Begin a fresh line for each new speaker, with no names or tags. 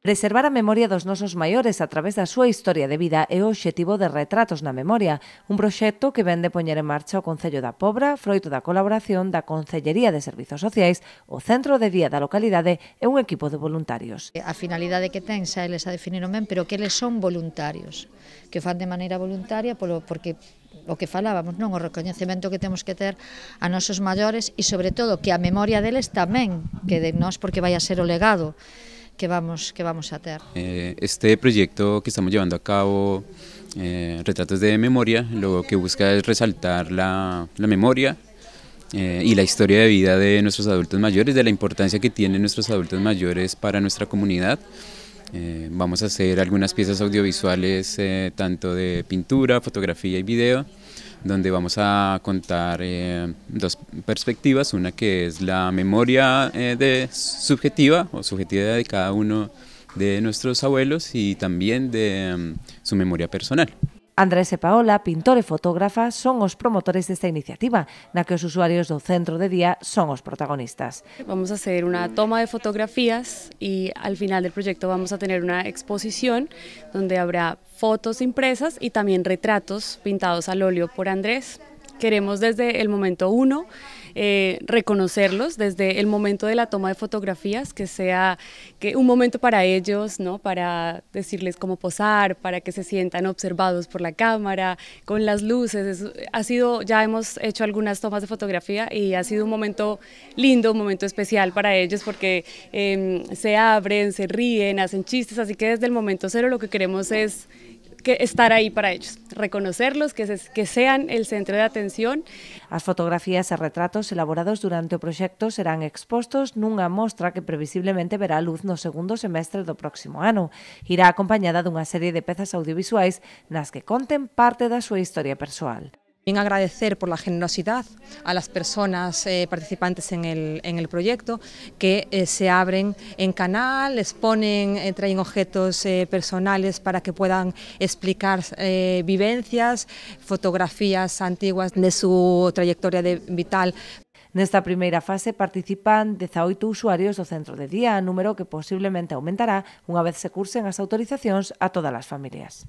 Preservar a memoria dos nosos maiores a través da súa historia de vida é o obxectivo de Retratos na Memoria, un proxecto que vende poñer en marcha o Concello da Pobra, froito da colaboración da Concellería de Servizos Sociais, o Centro de Día da localidade e un equipo de voluntarios.
Eh, a finalidade que ten xa eles a definiron ben, pero que eles son voluntarios, que fan de maneira voluntaria polo, porque o que falábamos, non o recoñecemento que temos que ter a nosos maiores e sobre todo que a memoria deles tamén que de nós porque vai a ser o legado que vamos, que vamos a tener.
Eh, este proyecto que estamos llevando a cabo, eh, Retratos de Memoria, lo que busca es resaltar la, la memoria eh, y la historia de vida de nuestros adultos mayores, de la importancia que tienen nuestros adultos mayores para nuestra comunidad. vamos a hacer algunas piezas audiovisuales, tanto de pintura, fotografía y video, donde vamos a contar eh, dos perspectivas, una que es la memoria eh, de subjetiva o subjetiva de cada uno de nuestros abuelos y también de um, su memoria personal.
Andrés e Paola, pintor e fotógrafa, son os promotores desta iniciativa, na que os usuarios do centro de día son os protagonistas.
Vamos a hacer una toma de fotografías y al final del proyecto vamos a tener una exposición donde habrá fotos impresas y también retratos pintados al óleo por Andrés. Queremos desde el momento uno eh, reconocerlos desde el momento de la toma de fotografías, que sea que un momento para ellos, ¿no? para decirles cómo posar, para que se sientan observados por la cámara, con las luces. ha sido, ya hemos hecho algunas tomas de fotografía y ha sido un momento lindo, un momento especial para ellos porque em, se abren, se ríen, hacen chistes, así que desde el momento cero lo que queremos es que estar ahí para ellos, reconocerlos, que, se, que sean el centro de atención.
As fotografías e retratos elaborados durante o proxecto serán expostos nunha mostra que previsiblemente verá a luz no segundo semestre do próximo ano. Irá acompañada dunha serie de pezas audiovisuais nas que conten parte da súa historia persoal.
También agradecer por la generosidad a las personas eh, participantes en el, en el, proyecto que eh, se abren en canal, exponen, eh, traen objetos personales para que puedan explicar vivencias, fotografías antiguas de su trayectoria de vital.
Nesta primeira fase participan 18 usuarios do centro de día, número que posiblemente aumentará unha vez se cursen as autorizacións a todas as familias.